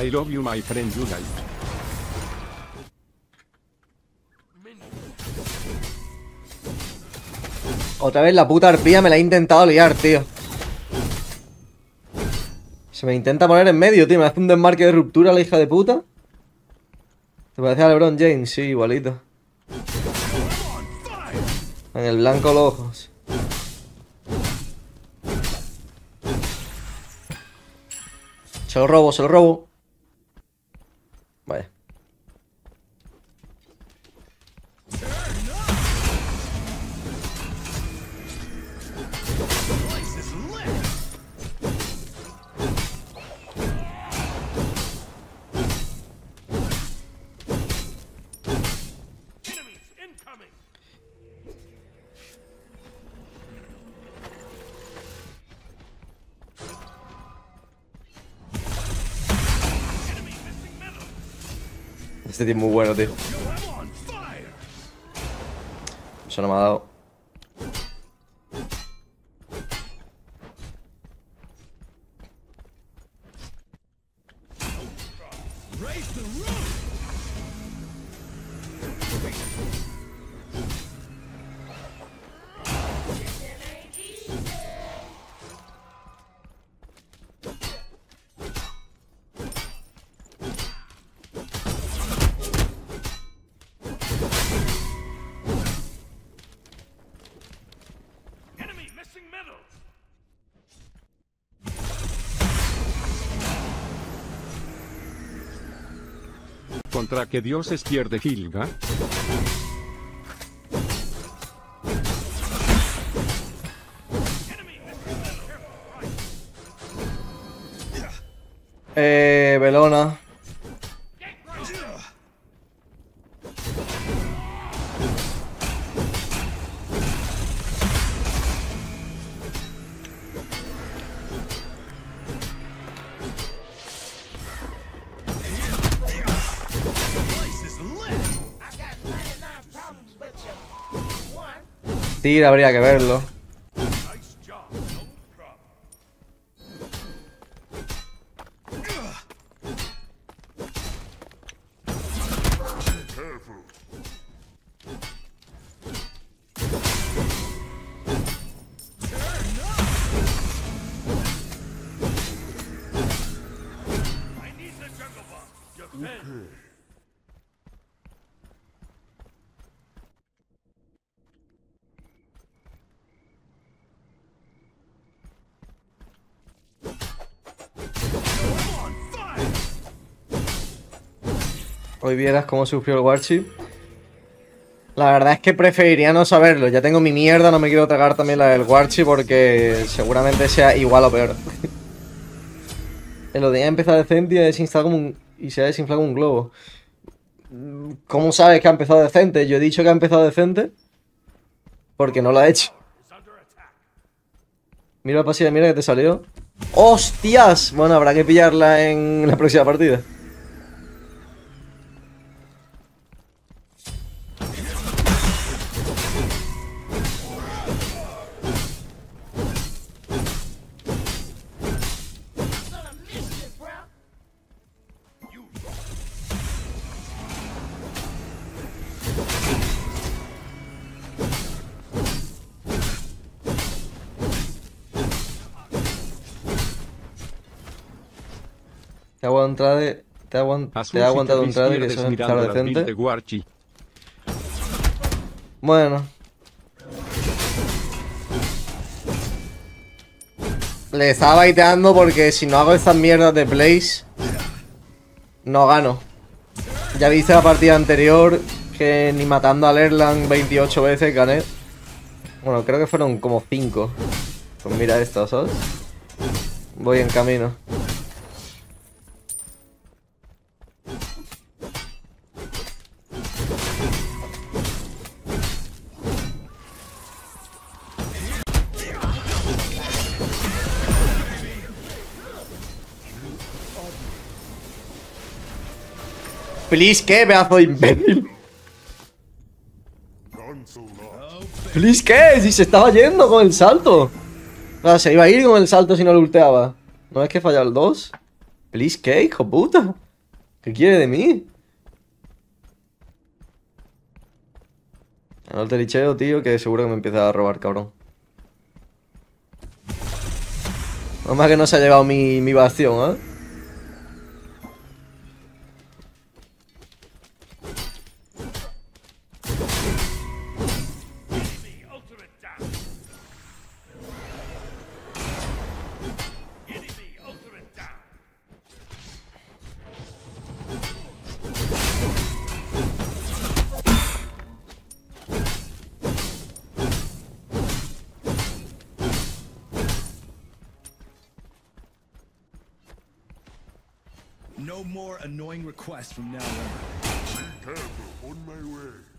I love you, my friend, like. Otra vez la puta arpía me la he intentado liar, tío. Se me intenta poner en medio, tío. Me hace un desmarque de ruptura la hija de puta. ¿Te parece a LeBron James? Sí, igualito. En el blanco los ojos. Se lo robo, se lo robo. Este tío es muy bueno, tío. Eso no me ha dado. Contra que dioses pierde Gilga. Tira, habría que verlo. Hoy vieras cómo sufrió el Warchip. La verdad es que preferiría no saberlo. Ya tengo mi mierda, no me quiero tragar también la del Warchip porque seguramente sea igual o peor. El ODI ha empezado decente y, desinflado como un- y se ha desinflado un globo. ¿Cómo sabes que ha empezado decente? Yo he dicho que ha empezado decente porque no lo ha hecho. Mira la pasilla, mira que te salió. ¡Hostias! Bueno, habrá que pillarla en la próxima partida. Te ha aguantado, te ha te ha aguantado un trade que es de decente. Bueno. Le estaba baiteando porque si no hago estas mierdas de plays, no gano. Ya viste la partida anterior que ni matando al Erlang 28 veces gané. Bueno, creo que fueron como 5. Pues mira esto, ¿sabes? Voy en camino. Please, ¿qué? Pedazo de imbécil. Please, ¿qué? Si se estaba yendo con el salto. Sea, se iba a ir con el salto si no lo ulteaba. ¿No es que falla el 2? Please, ¿qué, hijo puta? ¿Qué quiere de mí? No te licheo, tío, que seguro que me empieza a robar, cabrón. No más que no se ha llevado mi, mi bastión, ¿eh? No more annoying requests from now on. Be careful, On my way.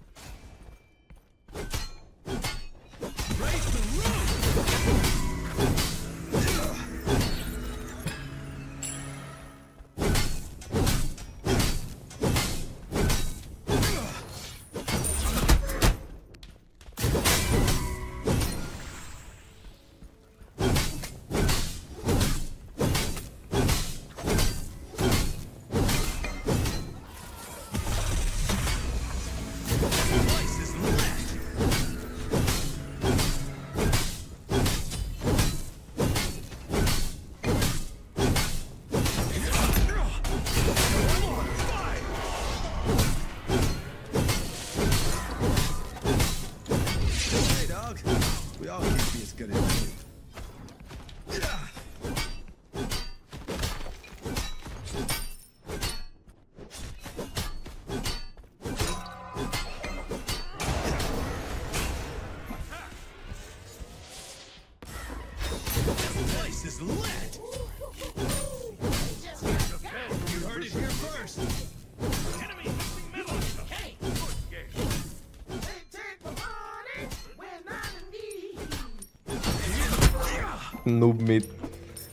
Noob mid.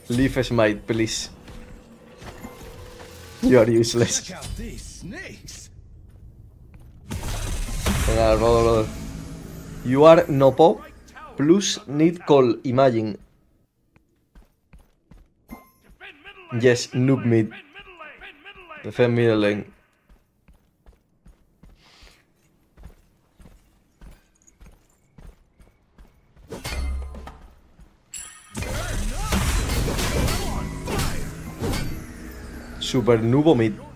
Leave smite, please. You are useless. Check out these snakes. Venga, rodo, rodo. You are no pop. Plus need call. Imagine. Yes, noob mid. Defend middle lane. Super nubo mid.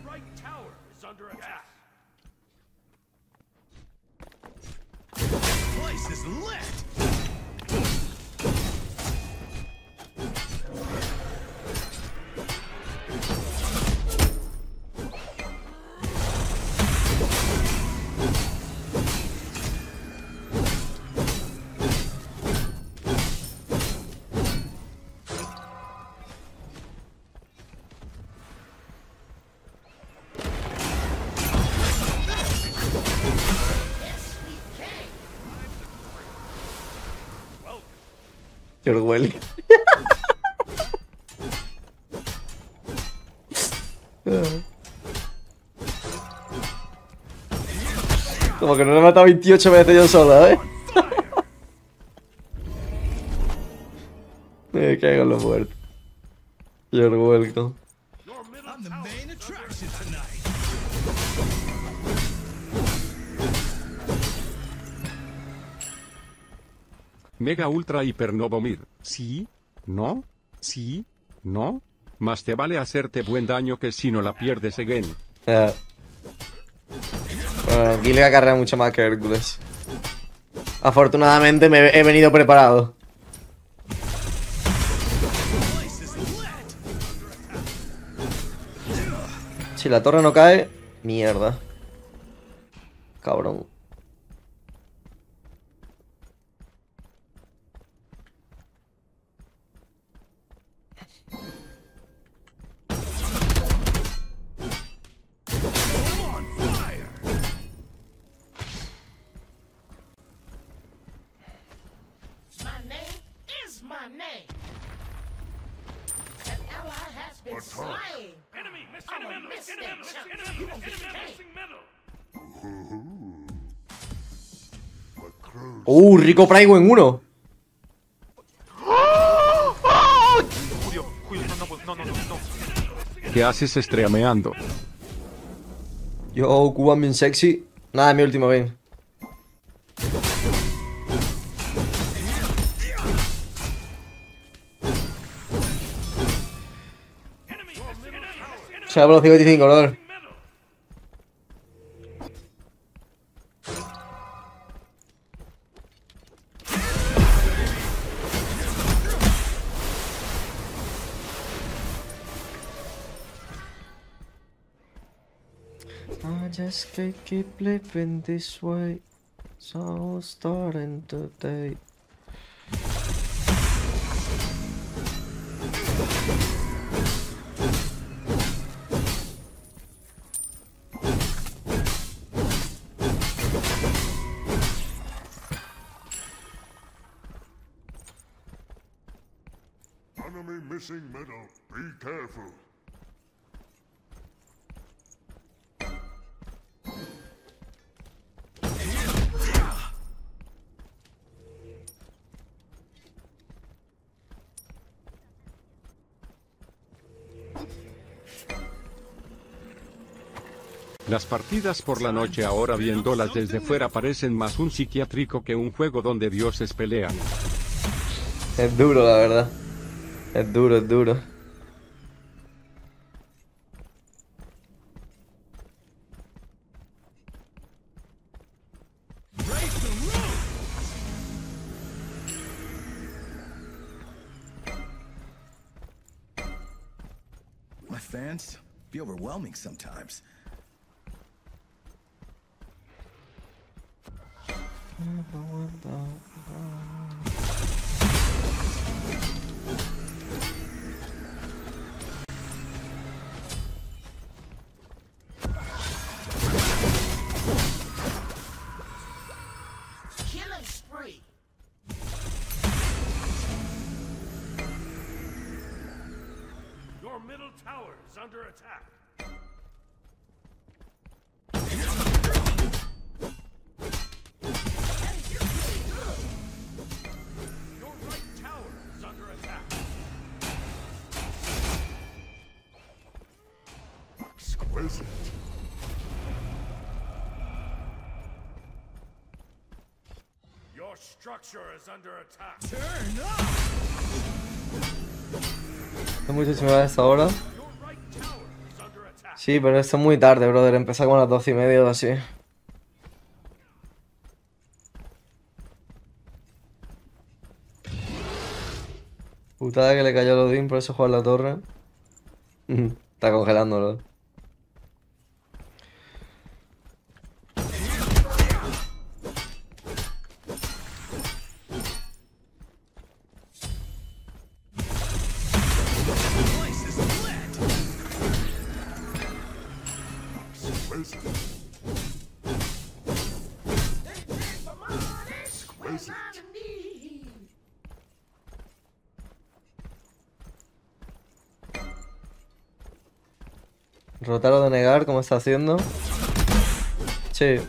No le he matado 28 veces yo solo, ¿eh? Me caigo en los muertos. You're welcome. Mega Ultra Hipernovomir. ¿Sí? ¿No? ¿Sí? ¿No? Más te vale hacerte buen daño que si no la pierdes again. Ya. Bueno, Gilga carrea mucho más que Hércules. Afortunadamente me he venido preparado. Si la torre no cae, mierda. Cabrón. Slain. Enemy missing I'm a middle. mistake, Enemy missing Enemy missing. Uh, rico Praigo en uno. ¿Qué ¿Qué haces streameando? Yo, Cuban bien sexy. Nada, mi último game. Por los 55, brother. I just can't keep living this way. So starting today. Missing middle. Be careful. Las partidas por la noche ahora viéndolas desde fuera parecen más un psiquiátrico que un juego donde dioses pelean. Es duro, la verdad. Es duro, es duro. My fans be overwhelming sometimes. Exquisite. Your structure is under attack. Turn up! Sí, pero esto es muy tarde, brother. Empezar como a las 12 y media o así. Putada que le cayó a Odín, por eso juega en la torre. Está congelándolo. Rotaro de negar, como está haciendo. Sí.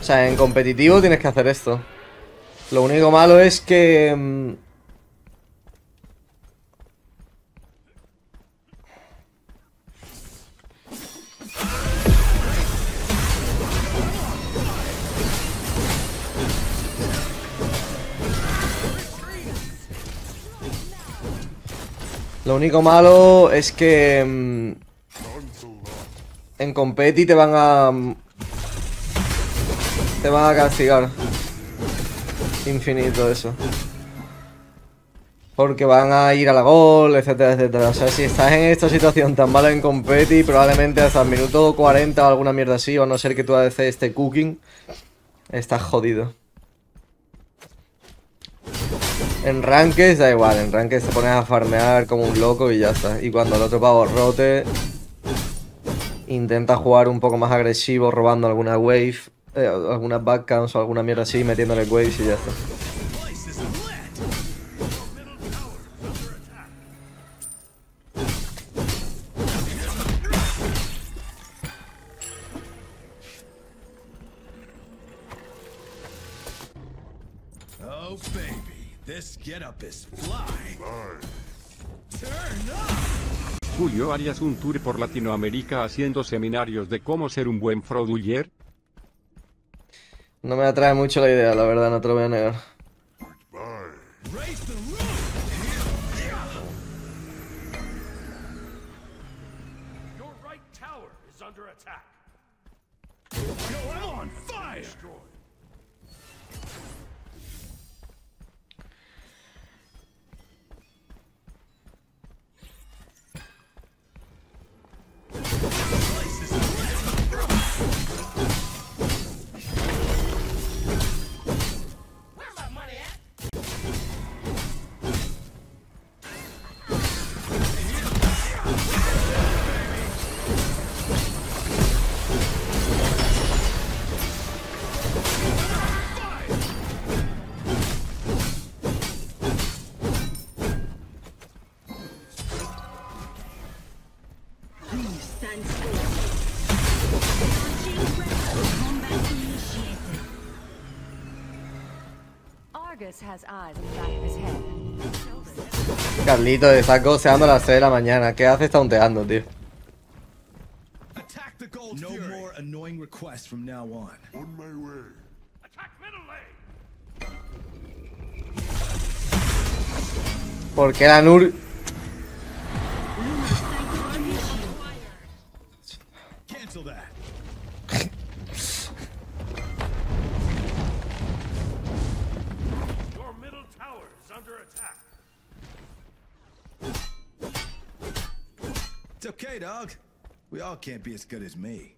O sea, en competitivo tienes que hacer esto. Lo único malo es que... Lo único malo es que... mm, en competi te van a... mm, Te van a castigar. Infinito eso. Porque van a ir a la gol, etcétera, etcétera. O sea, si estás en esta situación tan mala en competi, probablemente hasta el minuto 40 o alguna mierda así, o a no ser que tu ADC esté cooking, estás jodido. En ranques da igual, en ranques te pones a farmear como un loco y ya está. Y cuando el otro pavo rote, intenta jugar un poco más agresivo, robando alguna wave, eh, algunas backcounts o alguna mierda así, metiéndole waves y ya está. Oh, baby. This getup is fly. Aye. Julio harías un tour por Latinoamérica haciendo seminarios de cómo ser un buen frauduller. No me atrae mucho la idea, la verdad, no te lo voy a negar. Carlito, estás goceando a las 3 de la mañana. ¿Qué haces taunteando, tío? No more annoying requests from now on. On my way. Attack middle lane. ¿Por qué la Nur... Cancel that. It's okay, dog. We all can't be as good as me.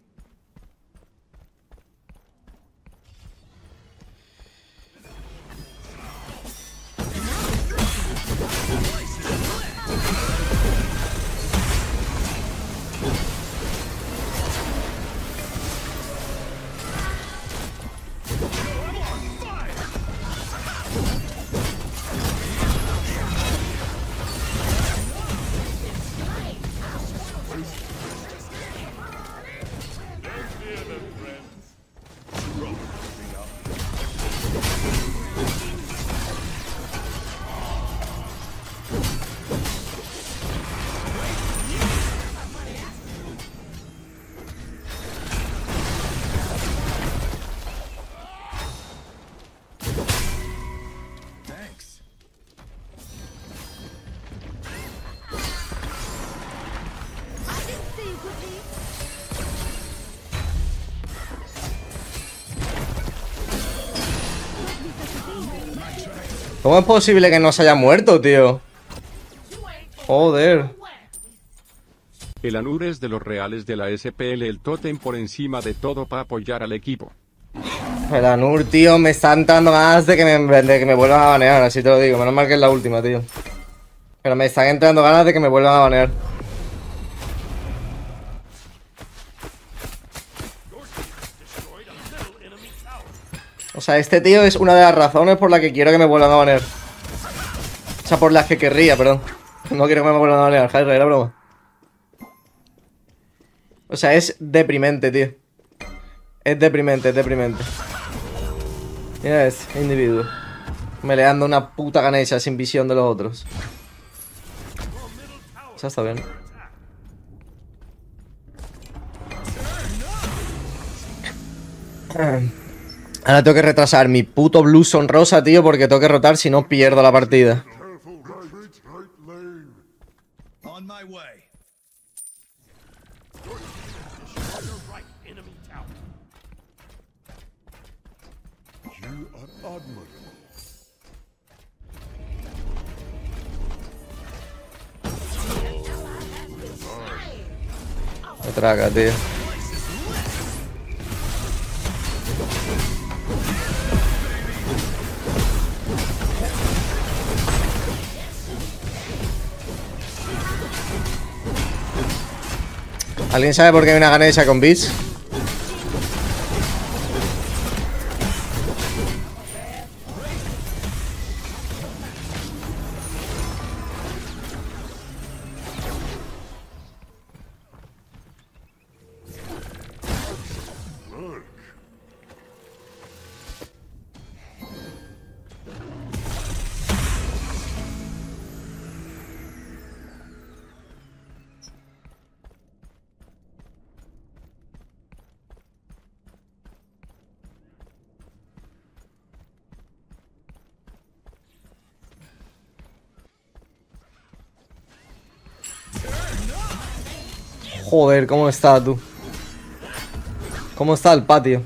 ¿Cómo es posible que no se haya muerto, tío? Joder. El Anur es de los reales de la SPL, el tótem por encima de todo para apoyar al equipo. El Anur, tío, me están dando ganas de que me, de que me vuelvan a banear, así te lo digo. Menos mal que es la última, tío. Pero me están entrando ganas de que me vuelvan a banear. Destroyed a middle enemy tower. O sea, este tío es una de las razones por las que quiero que me vuelvan a banear. O sea, por las que querría, perdón. No quiero que me vuelvan a banear, Jairo, era broma. O sea, es deprimente, tío. Es deprimente, es deprimente. Mira este individuo. Meleando una puta ganesha sin visión de los otros. Sea, está bien. Ahora tengo que retrasar mi puto bluson rosa, tío, porque tengo que rotar si no pierdo la partida. ¿Alguien sabe por qué hay una ganesha con bits? Joder, ¿cómo está tú? ¿Cómo está el patio?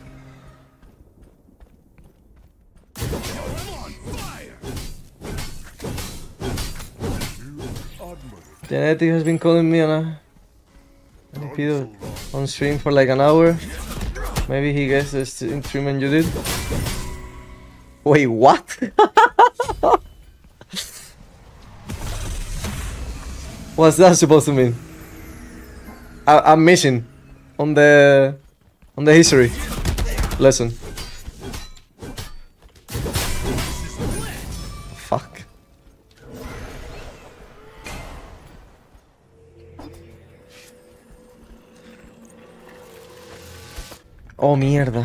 Genetic has been calling me on a on stream for like an hour. Maybe he gets the st- treatment you did. Wait, what? What's that supposed to mean? I, I'm missing on the on the history lesson. Fuck. Oh mierda.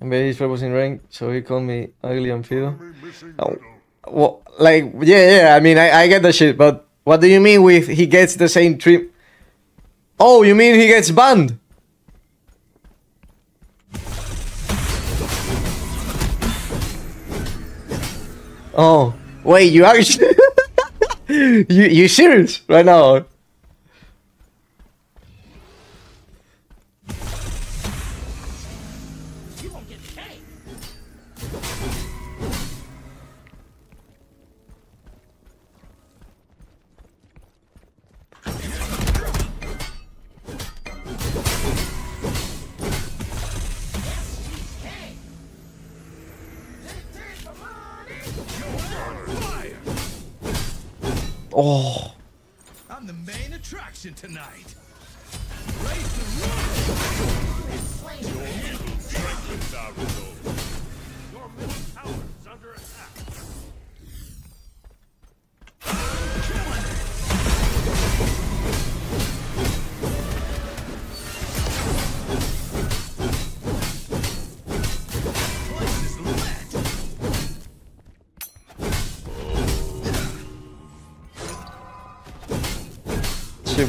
Maybe he's in rank, so he called me ugly and fiddle. Oh, like, yeah, yeah, I mean, I, I get the shit, but what do you mean with he gets the same treat? Oh, you mean he gets banned? Oh, wait, you actually. you, you serious right now? Oh, I'm the main attraction tonight. Your middle tower is under attack.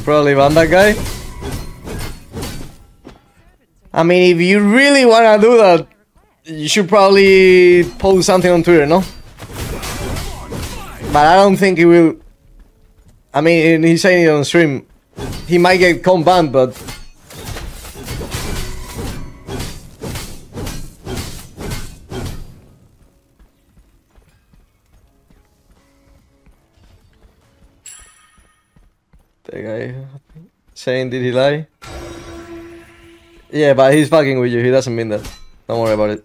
Probably ban that guy. I mean, if you really wanna do that, you should probably post something on Twitter, no? But I don't think he will. I mean, he's saying it on stream. He might get comp banned, but guy saying did he lie? Yeah, but he's fucking with you. He doesn't mean that. Don't worry about it.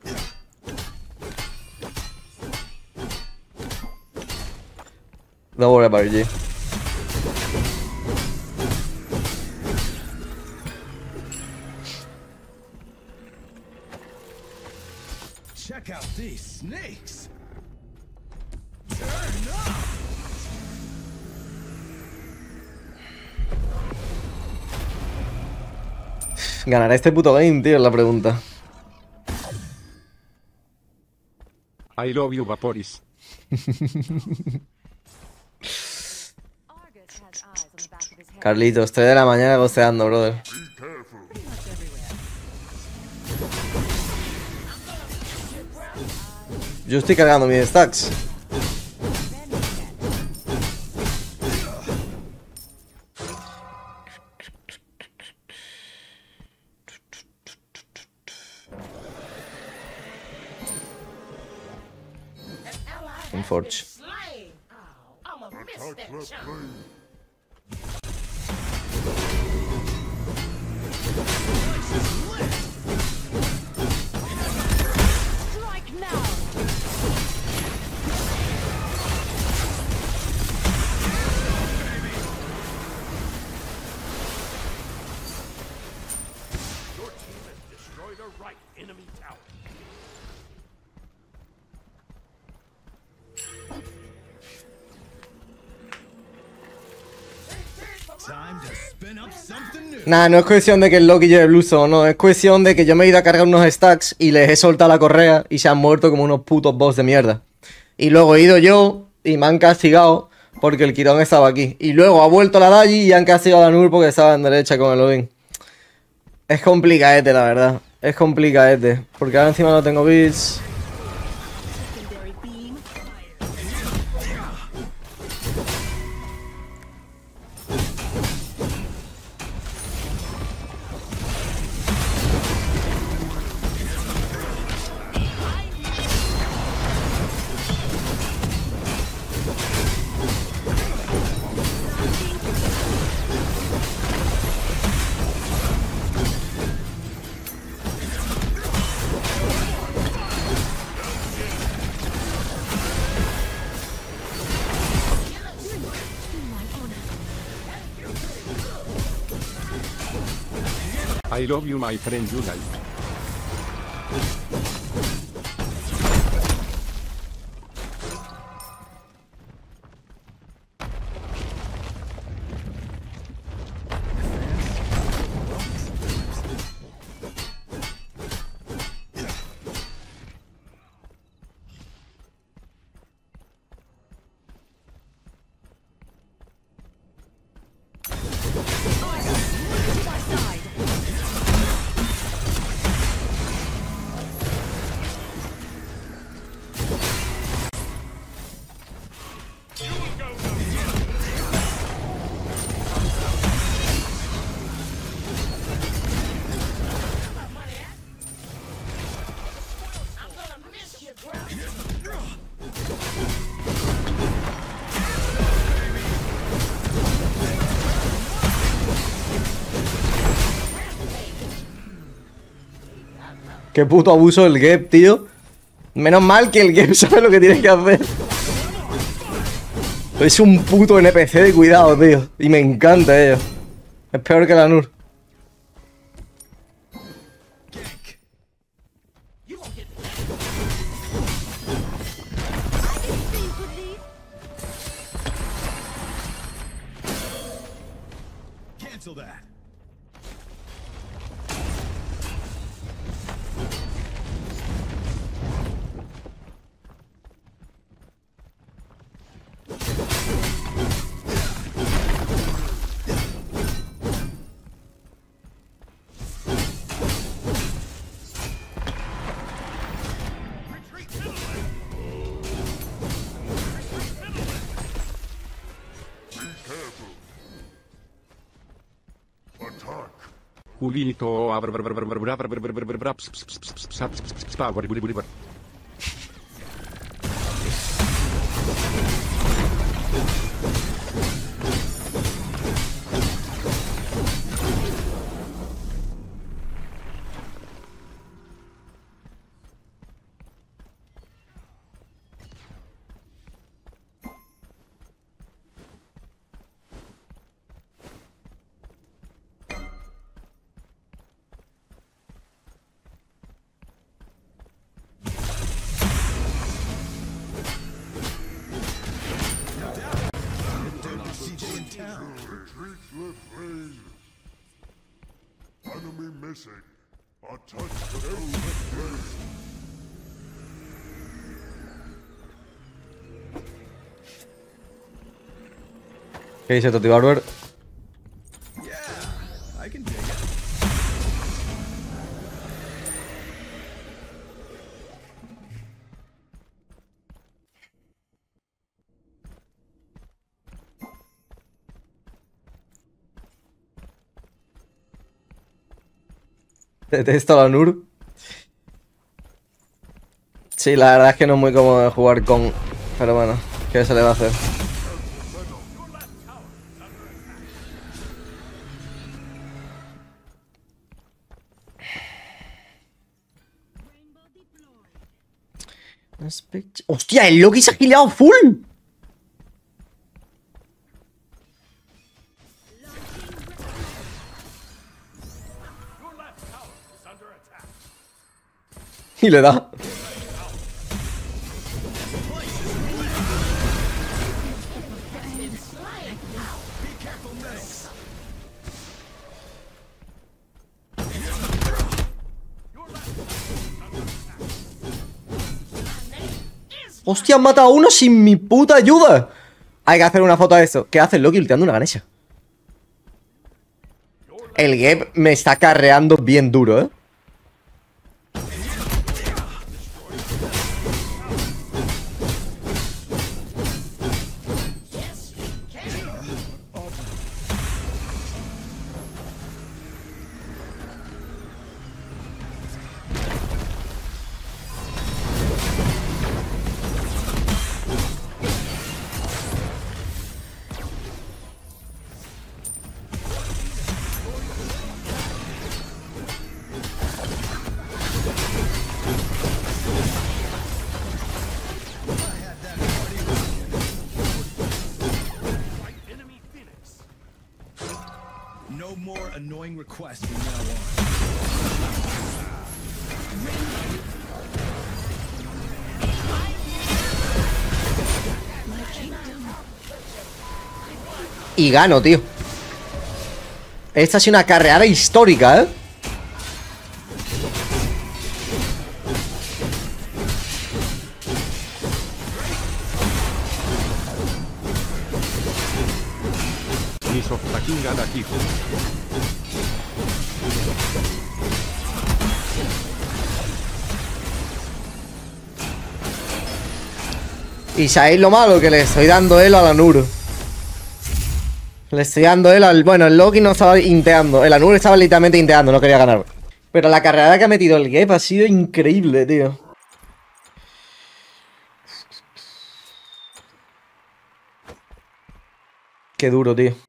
Don't worry about it, G. ¿Ganará este puto game, tío? Es la pregunta. I love you, Vaporis. Carlitos, 3 de la mañana goceando, brother. Yo estoy cargando mis stacks. Nah, no es cuestión de que el Loki lleve bluso no, es cuestión de que yo me he ido a cargar unos stacks y les he soltado la correa y se han muerto como unos putos boss de mierda. Y luego he ido yo y me han castigado porque el Quirón estaba aquí. Y luego ha vuelto la Daji y han castigado a Nur porque estaba en derecha con el Odin. Es complicadete, la verdad. Es complicadete. Porque ahora encima no tengo bits. Love you my friend you guys. Qué puto abuso del Gep, tío. Menos mal que el Gep sabe lo que tiene que hacer. Es un puto NPC de cuidado, tío. Y me encanta ello. Es peor que la Nur. momento... lane. ¿Qué dice Toti Barber? Detesto la Nur. Sí, la verdad es que no es muy cómodo jugar con. Pero bueno, ¿qué se le va a hacer? ¡Hostia! El Loki se ha gileado full. Y le da. ¡Hostia, han matado a uno sin mi puta ayuda! Hay que hacer una foto de esto. ¿Qué hace Loki ulteando una ganesha? El Gep me está carreando bien duro, ¿eh? Y gano, tío. Esta ha sido una carreada histórica, ¿eh? Y sabéis lo malo que le estoy dando él al Anur. Le estoy dando él al. Bueno, el Loki no estaba inteando. El Anur estaba literalmente inteando, no quería ganar. Pero la carrera que ha metido el Gap ha sido increíble, tío. Qué duro, tío.